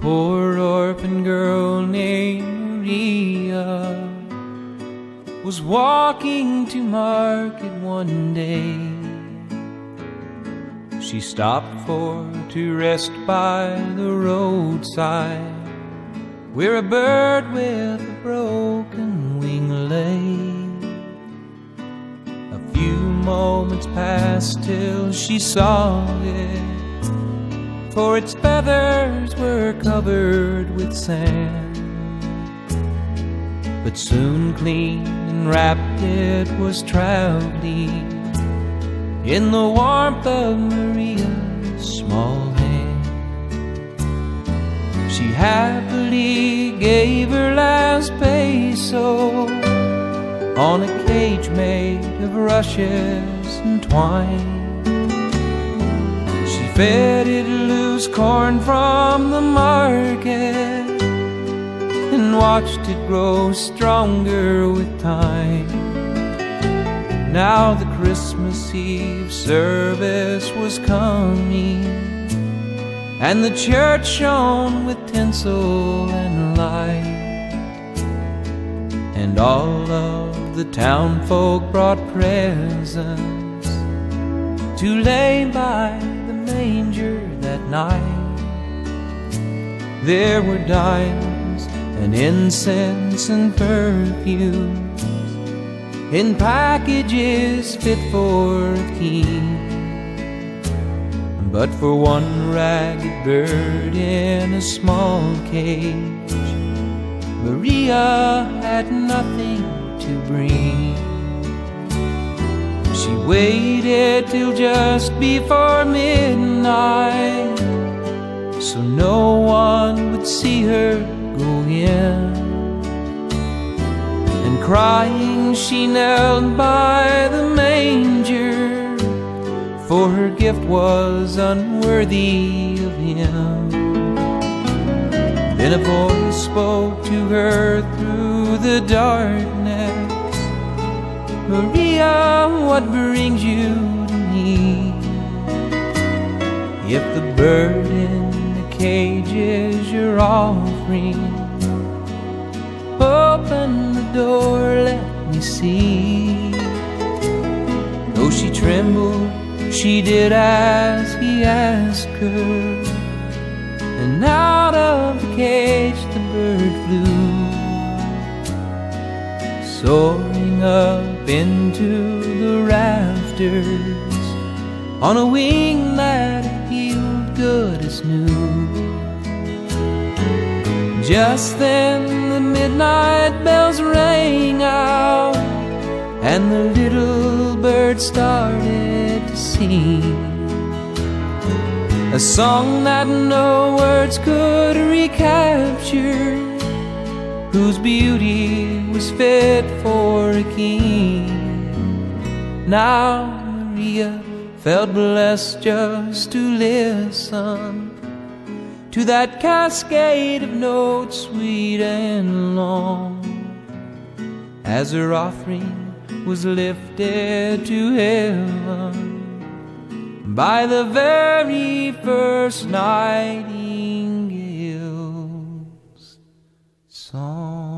poor orphan girl named Maria was walking to market one day. She stopped for to rest by the roadside where a bird with a broken wing lay. A few moments passed till she saw it, for its feathers were covered with sand. But soon clean and wrapped it was traveling in the warmth of Maria's small hand. She happily gave her last peso on a cage made of rushes and twine. Fed it loose corn from the market and watched it grow stronger with time. Now the Christmas Eve service was coming, and the church shone with tinsel and light. And all of the town folk brought presents to lay by manger that night. There were diamonds and incense and perfumes in packages fit for a king. But for one ragged bird in a small cage, Maria had nothing to bring. She waited till just before midnight, so no one would see her go in. And crying, she knelt by the manger, for her gift was unworthy of him. Then a voice spoke to her through the darkness Maria, what brings you to me? If the bird in the cage is your offering, open the door, let me see. Though she trembled, she did as he asked her. And out of the cage the bird flew, soaring up into the rafters on a wing that healed good as new. Just then the midnight bells rang out, and the little bird started to sing. A song that no words could recapture, whose beauty was fit for a king. Now Maria felt blessed just to listen to that cascade of notes sweet and long as her offering was lifted to heaven by the very first nightingale's song.